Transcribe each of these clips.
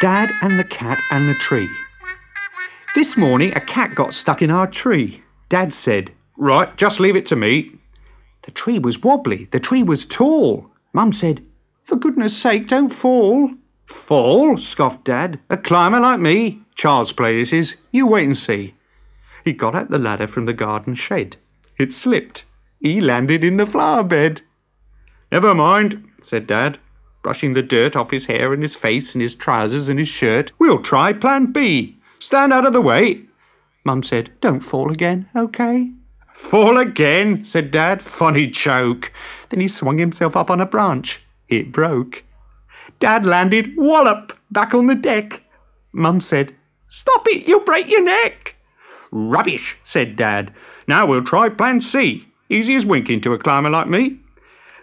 Dad and the cat and the tree. This morning a cat got stuck in our tree. Dad said, Right, just leave it to me. The tree was wobbly, the tree was tall. Mum said, For goodness sake, don't fall. Fall? scoffed Dad. A climber like me? Child's play this is. You wait and see. He got out the ladder from the garden shed. It slipped. He landed in the flower bed. Never mind, said Dad, brushing the dirt off his hair and his face and his trousers and his shirt. We'll try plan B. Stand out of the way. Mum said, Don't fall again, okay? Fall again, said Dad. Funny joke. Then he swung himself up on a branch. It broke. Dad landed wallop back on the deck. Mum said, Stop it, you'll break your neck. Rubbish, said Dad. Now we'll try plan C. Easy as winking to a climber like me.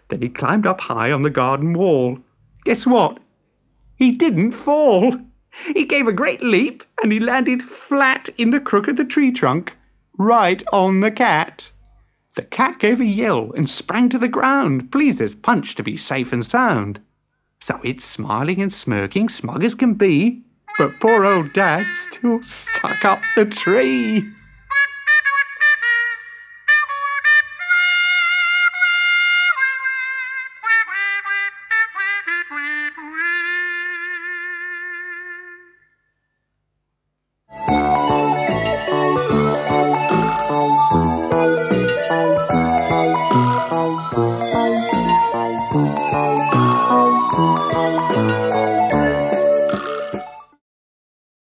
Then he climbed up high on the garden wall. Guess what? He didn't fall. He gave a great leap and he landed flat in the crook of the tree trunk, right on the cat. The cat gave a yell and sprang to the ground, pleased as punch to be safe and sound. So it's smiling and smirking, smug as can be, but poor old dad still stuck up the tree. Thank you.